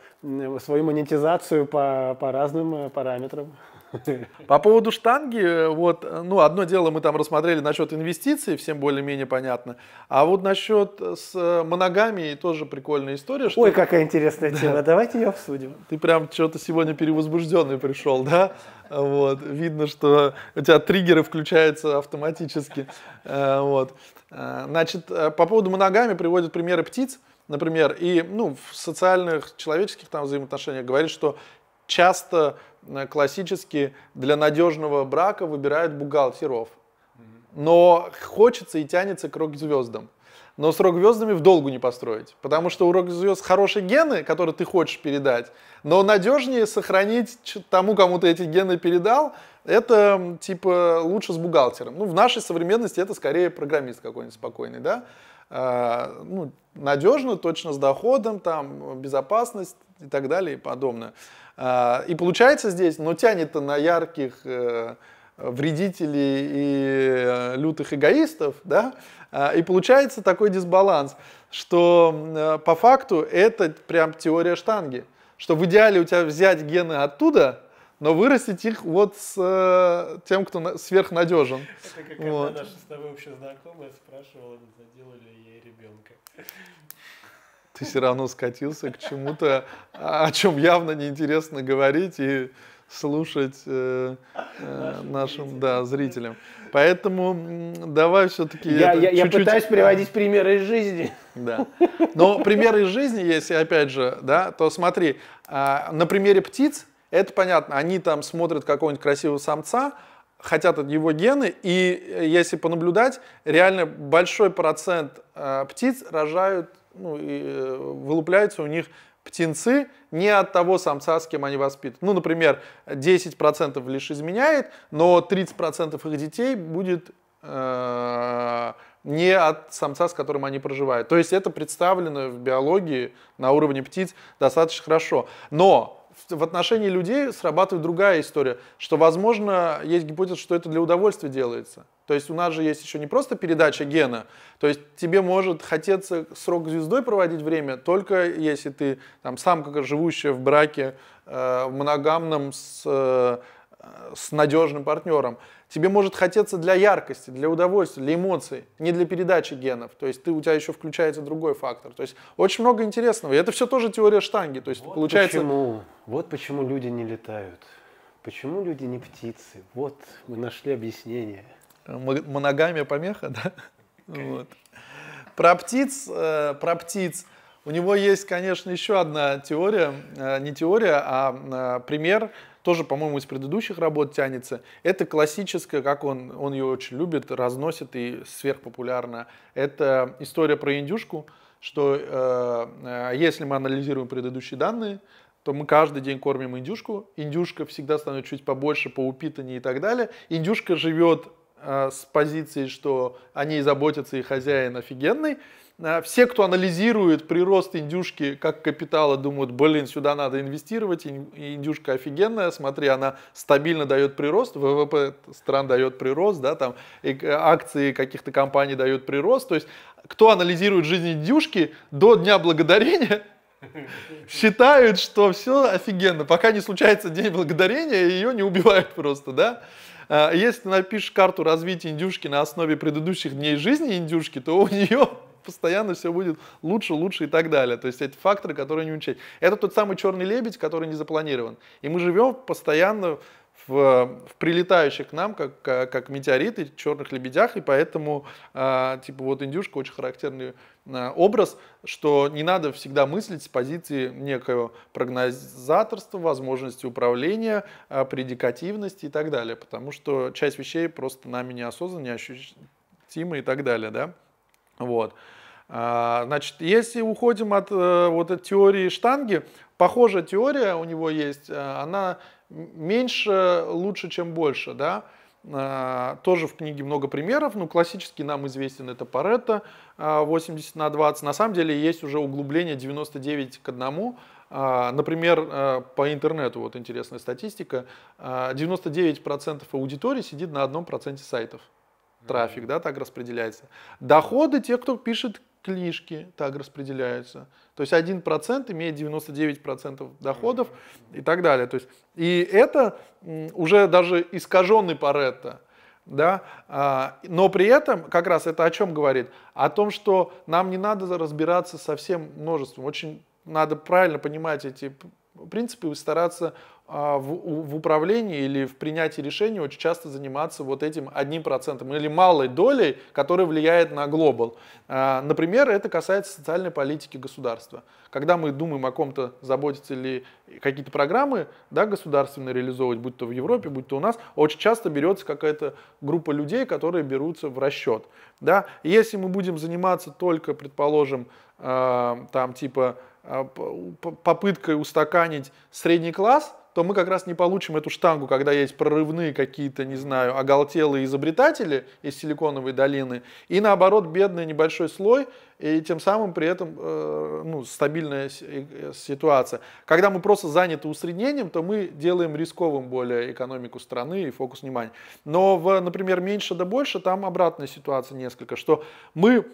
свою монетизацию по, по разным э, параметрам. По поводу штанги, вот, ну, одно дело мы там рассмотрели насчет инвестиций, всем более-менее понятно. А вот насчет с моногамией тоже прикольная история. Что... Ой, какая интересная тема, давайте ее обсудим. Ты прям что-то сегодня перевозбужденный пришел, да? Вот, видно, что у тебя триггеры включаются автоматически. Э, вот. Э, значит, э, по поводу моногамии приводят примеры птиц, например, и ну, в социальных, человеческих там взаимоотношениях говорит, что часто э, классически для надежного брака выбирают бухгалтеров. Но хочется и тянется к рок-звездам. Но с рок-звездами в долгу не построить. Потому что у рок-звезд хорошие гены, которые ты хочешь передать, но надежнее сохранить тому, кому ты эти гены передал, это типа лучше с бухгалтером. Ну, в нашей современности это скорее программист какой-нибудь спокойный, да? А, ну, надежно, точно с доходом, там, безопасность и так далее и подобное. А, и получается здесь, но тянет на ярких э, вредителей и э, лютых эгоистов, да, а, и получается такой дисбаланс, что э, по факту это прям теория штанги, что в идеале у тебя взять гены оттуда, но вырастить их вот с тем, кто сверхнадежен. Это как вот. наша с тобой общая знакомая спрашивала, заделали ей ребенка ты все равно скатился к чему-то, о чем явно неинтересно говорить и слушать э, э, нашим да, зрителям. Поэтому давай все-таки... Я, я, я пытаюсь приводить примеры из жизни. Да. Но примеры из жизни, если опять же, да, то смотри, э, на примере птиц, это понятно, они там смотрят какого-нибудь красивого самца, хотят от его гены, и если понаблюдать, реально большой процент э, птиц рожают ну, и э, вылупляются у них птенцы не от того самца, с кем они воспитаны. Ну, например, 10% лишь изменяет, но 30% их детей будет э, не от самца, с которым они проживают. То есть это представлено в биологии на уровне птиц достаточно хорошо. Но в отношении людей срабатывает другая история, что, возможно, есть гипотеза, что это для удовольствия делается. То есть у нас же есть еще не просто передача гена, то есть тебе может хотеться срок звездой проводить время, только если ты там сам как живущая в браке э, моногамном с, э, с надежным партнером. Тебе может хотеться для яркости, для удовольствия, для эмоций, не для передачи генов. То есть ты, у тебя еще включается другой фактор. То есть очень много интересного. И это все тоже теория штанги. То есть вот получается... Почему, вот почему люди не летают. Почему люди не птицы? Вот мы нашли объяснение. Моногамия помеха, да? Вот. Про птиц, э, про птиц. У него есть, конечно, еще одна теория, э, не теория, а э, пример тоже, по-моему, из предыдущих работ тянется. Это классическая, как он, он ее очень любит, разносит и сверхпопулярно. Это история про индюшку, что э, э, если мы анализируем предыдущие данные, то мы каждый день кормим индюшку. Индюшка всегда становится чуть побольше, поупитаннее и так далее. Индюшка живет э, с позиции, что о ней заботится и хозяин офигенный. А, все, кто анализирует прирост индюшки как капитала, думают, блин, сюда надо инвестировать, индюшка офигенная, смотри, она стабильно дает прирост, ВВП стран дает прирост, да, там, акции каких-то компаний дают прирост, то есть кто анализирует жизнь индюшки до Дня Благодарения, считают, что все офигенно. Пока не случается День Благодарения, ее не убивают просто, да. А, если ты напишешь карту развития индюшки на основе предыдущих дней жизни индюшки, то у нее постоянно все будет лучше, лучше и так далее. То есть эти факторы, которые не учесть. Это тот самый черный лебедь, который не запланирован. И мы живем постоянно в, в прилетающих к нам, как, как метеориты, черных лебедях, и поэтому, э, типа, вот индюшка очень характерный э, образ, что не надо всегда мыслить с позиции некого прогнозаторства, возможности управления, э, предикативности и так далее, потому что часть вещей просто нами неосознанно, неощутимы и так далее, да. Вот. А, значит, если уходим от э, вот от теории штанги, похожая теория у него есть, э, она меньше лучше, чем больше, да. А, тоже в книге много примеров, ну, классический нам известен это Паретто 80 на 20. На самом деле есть уже углубление 99 к 1. А, например, э, по интернету, вот интересная статистика, 99% аудитории сидит на одном проценте сайтов трафик, да, так распределяется. Доходы тех, кто пишет книжки так распределяются. То есть 1% имеет 99% доходов и так далее. То есть, и это уже даже искаженный Паретто. Да? А, но при этом как раз это о чем говорит? О том, что нам не надо разбираться со всем множеством. Очень надо правильно понимать эти принципы и стараться в, в управлении или в принятии решений очень часто заниматься вот этим одним процентом или малой долей, которая влияет на глобал. А, например, это касается социальной политики государства. Когда мы думаем о ком-то, заботиться ли какие-то программы да, государственные реализовывать, будь то в Европе, будь то у нас, очень часто берется какая-то группа людей, которые берутся в расчет. Да? если мы будем заниматься только, предположим, а, там типа попыткой устаканить средний класс, то мы как раз не получим эту штангу, когда есть прорывные какие-то, не знаю, оголтелые изобретатели из Силиконовой долины, и наоборот бедный небольшой слой, и тем самым при этом э, ну, стабильная э, ситуация. Когда мы просто заняты усреднением, то мы делаем рисковым более экономику страны и фокус внимания. Но, в, например, меньше да больше, там обратная ситуация несколько, что мы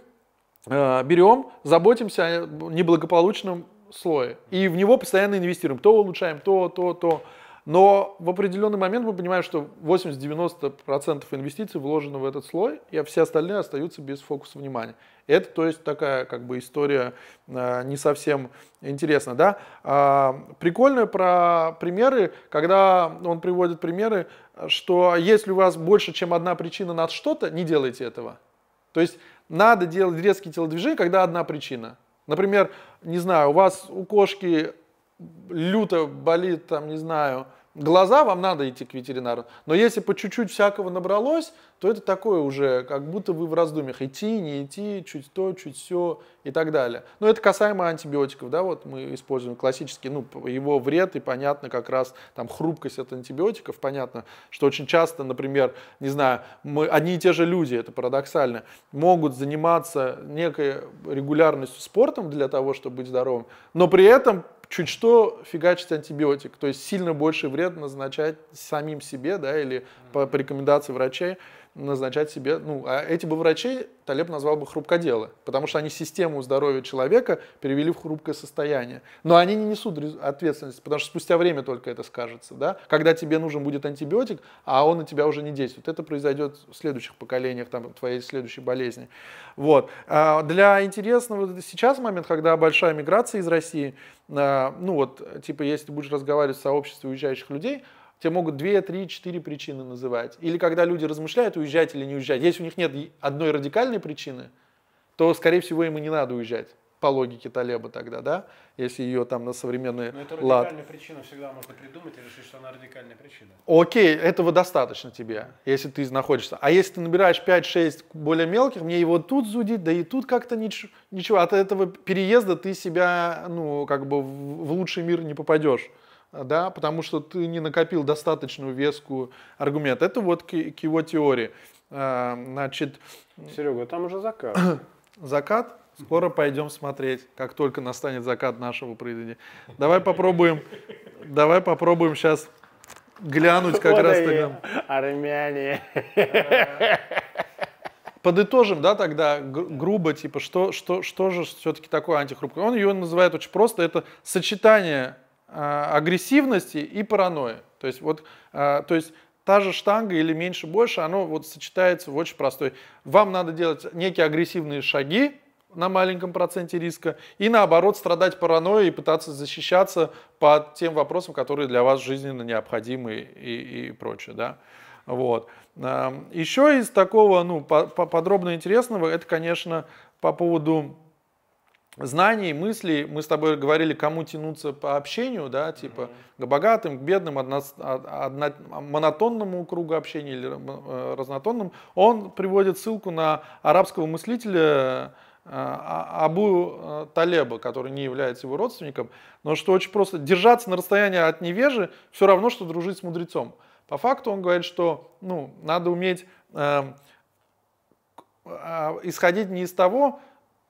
э, берем, заботимся о неблагополучном слое. И в него постоянно инвестируем. То улучшаем, то, то, то. Но в определенный момент мы понимаем, что 80-90% инвестиций вложено в этот слой, и все остальные остаются без фокуса внимания. Это, то есть, такая как бы история э, не совсем интересная. Да? Э, прикольно про примеры, когда он приводит примеры, что если у вас больше, чем одна причина на что-то, не делайте этого. То есть надо делать резкие телодвижения, когда одна причина. Например, не знаю, у вас у кошки люто болит, там, не знаю, глаза, вам надо идти к ветеринару. Но если по чуть-чуть всякого набралось, то это такое уже, как будто вы в раздумьях. Идти, не идти, чуть то, чуть все и так далее. Но это касаемо антибиотиков, да, вот мы используем классический, ну, его вред, и понятно как раз там хрупкость от антибиотиков, понятно, что очень часто, например, не знаю, мы, одни и те же люди, это парадоксально, могут заниматься некой регулярностью спортом для того, чтобы быть здоровым, но при этом чуть что фигачить антибиотик. То есть сильно больше вред назначать самим себе, да, или по, по рекомендации врачей назначать себе, ну, а эти бы врачи Талеб назвал бы хрупкоделы, потому что они систему здоровья человека перевели в хрупкое состояние. Но они не несут ответственности, потому что спустя время только это скажется, да, когда тебе нужен будет антибиотик, а он на тебя уже не действует. Это произойдет в следующих поколениях там, твоей следующей болезни. Вот. А для интересного сейчас момент, когда большая миграция из России, а, ну вот, типа, если ты будешь разговаривать с сообществом уезжающих людей, Тебе могут 2, 3, 4 причины называть. Или когда люди размышляют, уезжать или не уезжать. Если у них нет одной радикальной причины, то, скорее всего, им и не надо уезжать. По логике Талеба тогда, да? Если ее там на современный Но это лад. радикальная причина всегда можно придумать и решить, что она радикальная причина. Окей, этого достаточно тебе, если ты находишься. А если ты набираешь 5-6 более мелких, мне его тут зудит, да и тут как-то ничего. От этого переезда ты себя, ну, как бы в лучший мир не попадешь да, потому что ты не накопил достаточную вескую аргумент. Это вот к, к его теории. А, значит, Серега, там уже закат. Закат? Скоро пойдем смотреть, как только настанет закат нашего произведения. Давай попробуем, давай попробуем сейчас глянуть как вот раз тогда. Армяне. Подытожим, да, тогда грубо, типа, что, что, что же все-таки такое антихрупкое? Он ее называет очень просто, это сочетание агрессивности и паранойи. То есть, вот, а, то есть та же штанга или меньше больше, оно вот сочетается в очень простой. Вам надо делать некие агрессивные шаги на маленьком проценте риска и наоборот страдать паранойей и пытаться защищаться по тем вопросам, которые для вас жизненно необходимы и, и прочее. Да? Вот. Еще из такого ну, подробно интересного, это, конечно, по поводу знаний, мыслей, мы с тобой говорили, кому тянуться по общению, да, типа mm-hmm. к богатым, к бедным, одно, одно, монотонному кругу общения или э, разнотонному, он приводит ссылку на арабского мыслителя э, а, Абу э, Талеба, который не является его родственником, но что очень просто, держаться на расстоянии от невежи все равно, что дружить с мудрецом. По факту он говорит, что ну, надо уметь э, исходить не из того,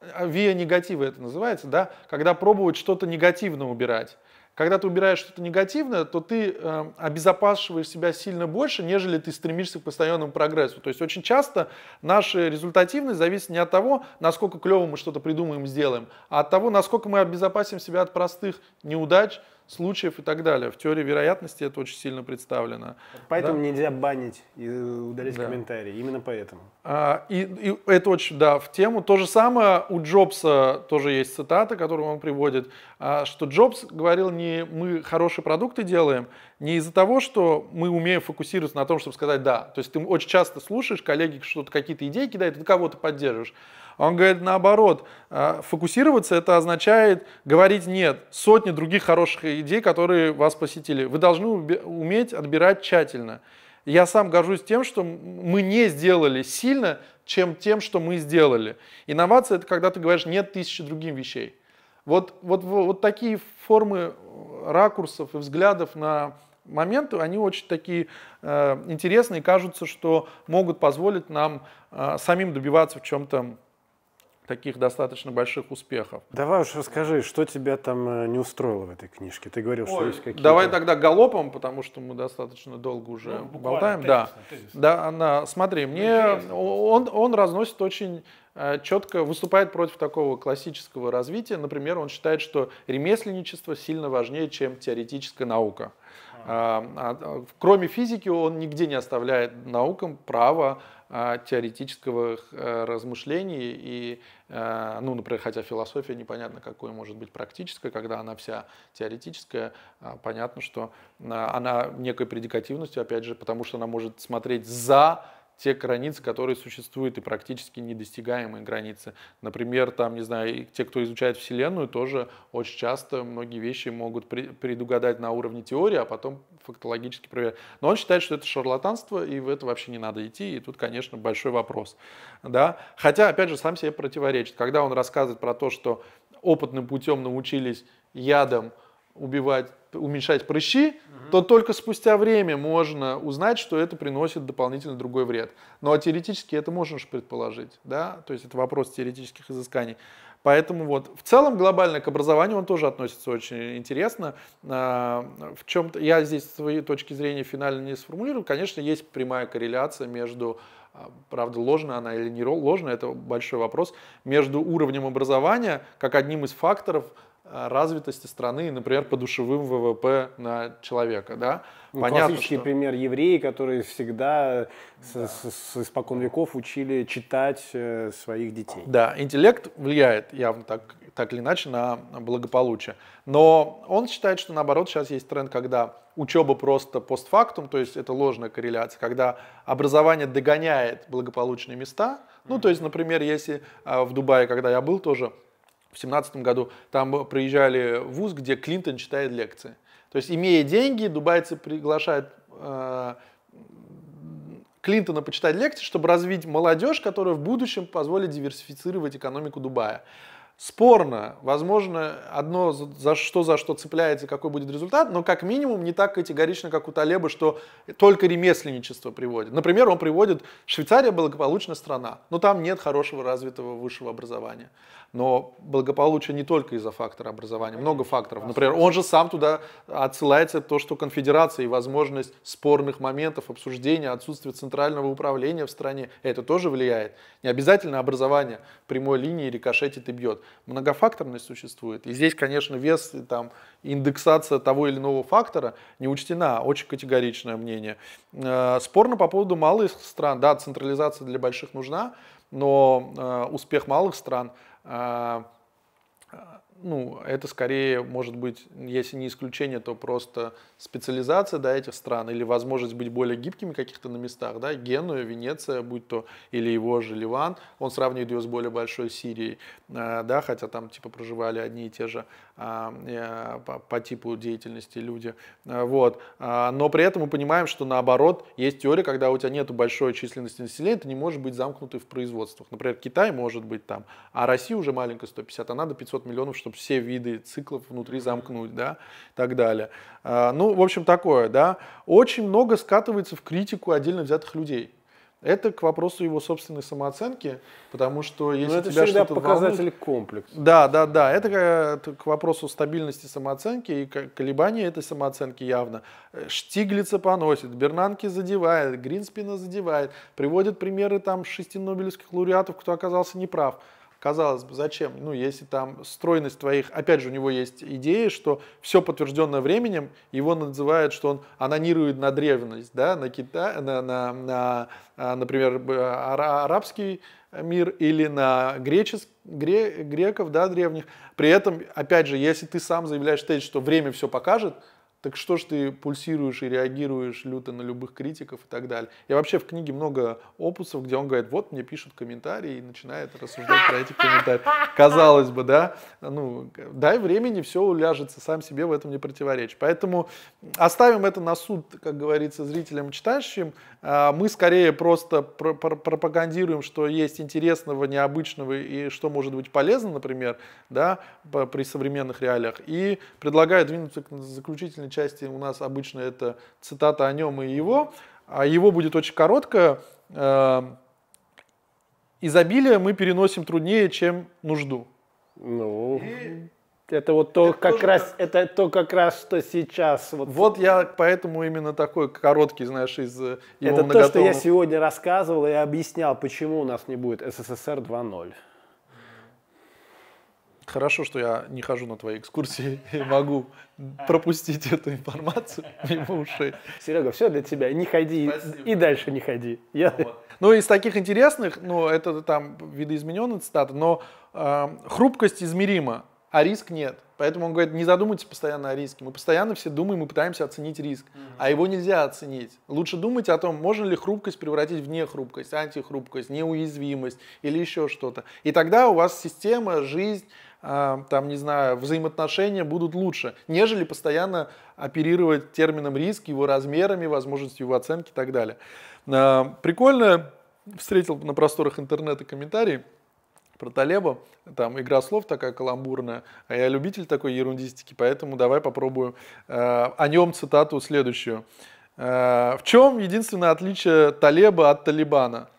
виа негатива это называется, да, когда пробовать что-то негативно убирать. когда ты убираешь что-то негативное, то ты э, обезопасиваешь себя сильно больше, нежели ты стремишься к постоянному прогрессу. То есть очень часто наша результативность зависит не от того, насколько клево мы что-то придумаем, сделаем, а от того, насколько мы обезопасим себя от простых неудач, случаев и так далее. В теории вероятности это очень сильно представлено. Поэтому да? нельзя банить и удалить да. комментарии. Именно поэтому. А, и, и это очень, да, в тему. То же самое у Джобса тоже есть цитата, которую он приводит, а, что Джобс говорил не мы хорошие продукты делаем, не из-за того, что мы умеем фокусироваться на том, чтобы сказать «да». То есть ты очень часто слушаешь, коллеги что-то, какие-то идеи кидают, ты кого-то поддерживаешь. Он говорит наоборот, а, фокусироваться это означает говорить нет. Сотни других хороших идей, которые вас посетили. Вы должны уметь отбирать тщательно. Я сам горжусь тем, что мы не сделали сильно, чем тем, что мы сделали. Инновация – это когда ты говоришь «нет» тысячи другим вещей. Вот, вот, вот такие формы ракурсов и взглядов на моменты, они очень такие э, интересные, кажутся, что могут позволить нам э, самим добиваться в чем-то таких достаточно больших успехов. Давай уж расскажи, что тебя там э, не устроило в этой книжке? Ты говорил, Ой, что есть какие-то... Давай тогда галопом, потому что мы достаточно долго уже ну, болтаем. Тезисно, да, тезисно. да, она, смотри, мне он, он разносит очень э, четко выступает против такого классического развития. Например, он считает, что ремесленничество сильно важнее, чем теоретическая наука. А, а, а, кроме физики он нигде не оставляет наукам право теоретического э, размышления и, э, ну, например, хотя философия непонятно, какой может быть практическая, когда она вся теоретическая, понятно, что она некой предикативностью, опять же, потому что она может смотреть за те границы, которые существуют и практически недостигаемые границы. Например, там, не знаю, те, кто изучает Вселенную, тоже очень часто многие вещи могут предугадать на уровне теории, а потом фактологически проверять. Но он считает, что это шарлатанство, и в это вообще не надо идти, и тут, конечно, большой вопрос. Да? Хотя, опять же, сам себе противоречит. Когда он рассказывает про то, что опытным путем научились ядом убивать, уменьшать прыщи, угу. то только спустя время можно узнать, что это приносит дополнительно другой вред. Но теоретически это можно же предположить, да, то есть это вопрос теоретических изысканий. Поэтому вот в целом глобально к образованию он тоже относится очень интересно. А, в чем-то я здесь свои точки зрения финально не сформулирую. Конечно, есть прямая корреляция между а, правда, ложная она или не ложная, это большой вопрос, между уровнем образования как одним из факторов развитости страны, например, по душевым ВВП на человека. Да? Ну, Понятно, классический что... пример евреи, которые всегда да. с, с, с испокон веков учили читать э, своих детей. Да, интеллект влияет явно так, так или иначе на благополучие. Но он считает, что наоборот сейчас есть тренд, когда учеба просто постфактум, то есть это ложная корреляция, когда образование догоняет благополучные места. Ну, то есть, например, если э, в Дубае, когда я был тоже, в семнадцатом году там приезжали в ВУЗ, где Клинтон читает лекции. То есть, имея деньги, дубайцы приглашают э, Клинтона почитать лекции, чтобы развить молодежь, которая в будущем позволит диверсифицировать экономику Дубая спорно. Возможно, одно за что за что цепляется, какой будет результат, но как минимум не так категорично, как у Талеба, что только ремесленничество приводит. Например, он приводит, Швейцария благополучная страна, но там нет хорошего развитого высшего образования. Но благополучие не только из-за фактора образования, много факторов. Например, он же сам туда отсылается то, что конфедерация и возможность спорных моментов, обсуждения, отсутствие центрального управления в стране, это тоже влияет. Не обязательно образование прямой линии рикошетит и бьет многофакторность существует. И здесь, конечно, вес, там, индексация того или иного фактора не учтена. Очень категоричное мнение. Э, спорно по поводу малых стран. Да, централизация для больших нужна, но э, успех малых стран ну, это скорее может быть, если не исключение, то просто специализация да, этих стран или возможность быть более гибкими каких-то на местах. Да, Генуя, Венеция, будь то или его же Ливан, он сравнивает ее с более большой Сирией, э, да, хотя там типа проживали одни и те же а, по, по типу деятельности люди. Э, вот. А, но при этом мы понимаем, что наоборот, есть теория, когда у тебя нет большой численности населения, ты не можешь быть замкнутый в производствах. Например, Китай может быть там, а Россия уже маленькая 150, а надо 500 миллионов, чтобы все виды циклов внутри замкнуть, да, и так далее. А, ну, в общем, такое, да. Очень много скатывается в критику отдельно взятых людей. Это к вопросу его собственной самооценки, потому что если Но это тебя всегда что-то показатель волнует, комплекса. да, да, да. Это к, к вопросу стабильности самооценки и колебания этой самооценки явно. Штиглица поносит, Бернанки задевает, Гринспина задевает. Приводят примеры там шести нобелевских лауреатов, кто оказался неправ. Казалось бы, зачем? Ну, если там стройность твоих... Опять же, у него есть идея, что все подтвержденное временем, его называют, что он анонирует на древность, да, на Китай, на, на, на а, например, арабский мир или на греческий, гре, греков, да, древних. При этом, опять же, если ты сам заявляешь тезис, что время все покажет, так что ж ты пульсируешь и реагируешь люто на любых критиков и так далее. И вообще в книге много опусов, где он говорит, вот мне пишут комментарии и начинает рассуждать про эти комментарии. Казалось бы, да, ну, дай времени, все уляжется, сам себе в этом не противоречит. Поэтому оставим это на суд, как говорится, зрителям читающим. А, мы скорее просто пропагандируем, что есть интересного, необычного и что может быть полезно, например, да, при современных реалиях. И предлагаю двинуться к заключительной части у нас обычно это цитата о нем и его, а его будет очень короткая. Э, Изобилие мы переносим труднее, чем нужду. Ну, и... это вот то, это как раз, так. это то как раз, что сейчас. Вот, вот я поэтому именно такой короткий, знаешь, из его Это то, что я сегодня рассказывал и объяснял, почему у нас не будет СССР 2.0. Хорошо, что я не хожу на твои экскурсии и могу пропустить эту информацию мимо ушей. Серега, все для тебя. Не ходи Спасибо. и дальше не ходи. Я... Вот. Ну, из таких интересных, ну, это там видоизмененная цитата, но э, хрупкость измерима, а риск нет. Поэтому он говорит, не задумывайтесь постоянно о риске. Мы постоянно все думаем и пытаемся оценить риск, mm-hmm. а его нельзя оценить. Лучше думать о том, можно ли хрупкость превратить в нехрупкость, антихрупкость, неуязвимость или еще что-то. И тогда у вас система, жизнь, там, не знаю, взаимоотношения будут лучше, нежели постоянно оперировать термином риск, его размерами, возможностью его оценки и так далее. А, прикольно встретил на просторах интернета комментарий про Талеба, там игра слов такая каламбурная, а я любитель такой ерундистики, поэтому давай попробую а, о нем цитату следующую. В чем единственное отличие Талеба от Талибана?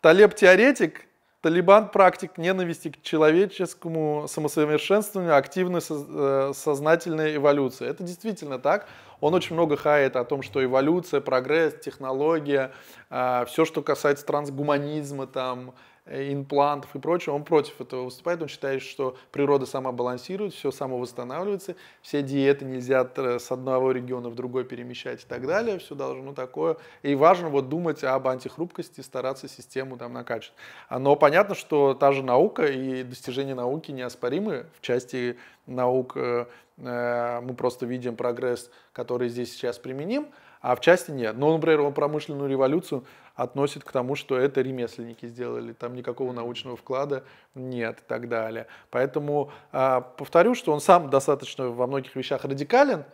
Талеб теоретик, Талибан практик ненависти к человеческому самосовершенствованию, активной э, сознательной эволюции. Это действительно так. Он очень много хает о том, что эволюция, прогресс, технология, э, все, что касается трансгуманизма, там, имплантов и прочего, он против этого выступает, он считает, что природа сама балансирует, все само восстанавливается, все диеты нельзя с одного региона в другой перемещать и так далее, все должно такое. И важно вот думать об антихрупкости, стараться систему там накачивать. Но понятно, что та же наука и достижения науки неоспоримы в части наук, э, э, мы просто видим прогресс, который здесь сейчас применим, а в части нет. Но, например, он промышленную революцию относит к тому, что это ремесленники сделали, там никакого научного вклада нет и так далее. Поэтому а, повторю, что он сам достаточно во многих вещах радикален,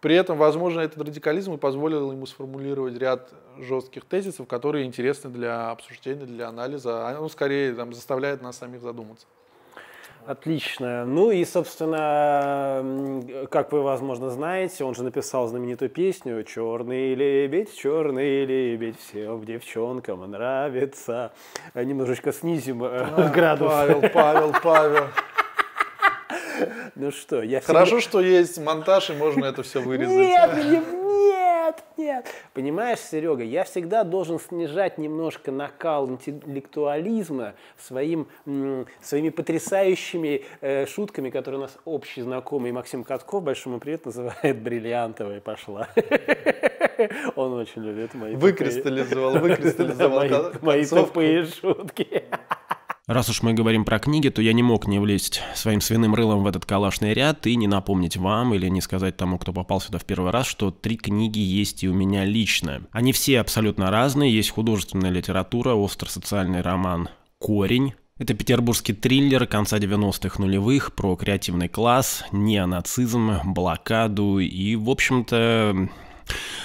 при этом, возможно, этот радикализм и позволил ему сформулировать ряд жестких тезисов, которые интересны для обсуждения, для анализа, а он скорее там, заставляет нас самих задуматься. Отлично. Ну и, собственно, как вы, возможно, знаете, он же написал знаменитую песню «Черный лебедь, черный лебедь, всем девчонкам нравится». Немножечко снизим э, а, градус. Павел, Павел, Павел. Ну что, я Хорошо, всегда... что есть монтаж, и можно это все вырезать. Нет, нет, нет. Понимаешь, Серега, я всегда должен снижать немножко накал интеллектуализма своим, своими потрясающими э, шутками, которые у нас общий знакомый Максим Катков, большому привет, называет бриллиантовая пошла. Он очень любит мои Выкристаллизовал, выкристаллизовал мои тупые шутки. Раз уж мы говорим про книги, то я не мог не влезть своим свиным рылом в этот калашный ряд и не напомнить вам или не сказать тому, кто попал сюда в первый раз, что три книги есть и у меня лично. Они все абсолютно разные. Есть художественная литература, остро-социальный роман «Корень», это петербургский триллер конца 90-х нулевых про креативный класс, неонацизм, блокаду и, в общем-то,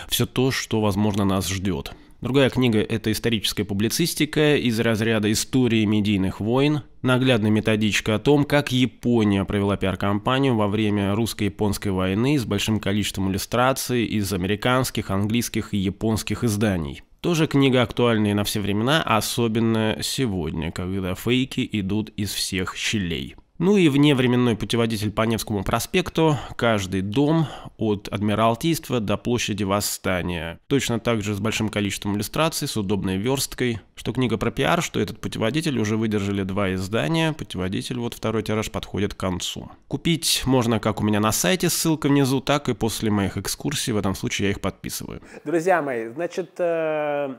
все то, что, возможно, нас ждет. Другая книга – это историческая публицистика из разряда истории медийных войн, наглядная методичка о том, как Япония провела пиар-компанию во время русско-японской войны с большим количеством иллюстраций из американских, английских и японских изданий. Тоже книга актуальная на все времена, особенно сегодня, когда фейки идут из всех щелей. Ну и вневременной путеводитель по Невскому проспекту «Каждый дом от Адмиралтейства до площади Восстания». Точно так же с большим количеством иллюстраций, с удобной версткой. Что книга про пиар, что этот путеводитель уже выдержали два издания. Путеводитель, вот второй тираж, подходит к концу. Купить можно как у меня на сайте, ссылка внизу, так и после моих экскурсий. В этом случае я их подписываю. Друзья мои, значит, э,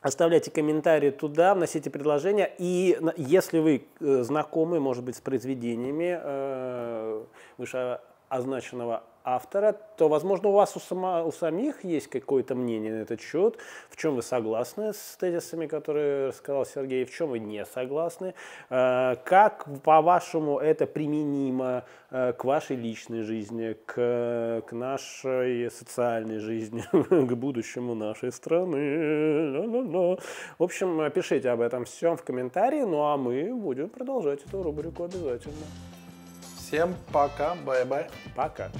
Оставляйте комментарии туда, вносите предложения. И если вы э, знакомы, может быть, с произведениями э, вышеозначенного автора, то, возможно, у вас у, само, у самих есть какое-то мнение на этот счет, в чем вы согласны с тезисами, которые рассказал Сергей, в чем вы не согласны, э, как, по-вашему, это применимо э, к вашей личной жизни, к, к нашей социальной жизни, к будущему нашей страны. В общем, пишите об этом всем в комментарии, ну а мы будем продолжать эту рубрику обязательно. Всем пока, бай-бай. Пока.